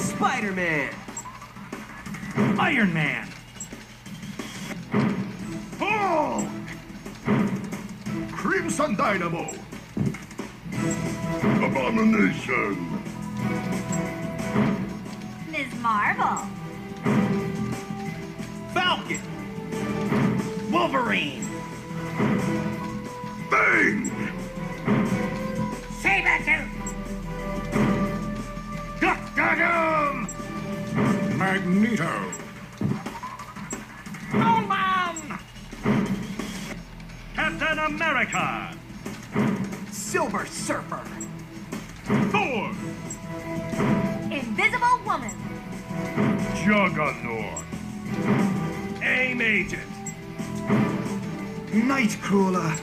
Spider-Man. Iron Man. Hulk! Crimson Dynamo. Abomination. Ms. Marvel. Falcon. Wolverine. Magneto. Snowman. Captain America. Silver Surfer. Thor. Invisible Woman. Juggernaut. Aim Agent. Nightcrawler.